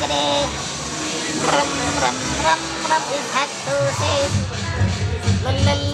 กระเดรัมรัมรัมรัมอีกฮัตตูสิลลล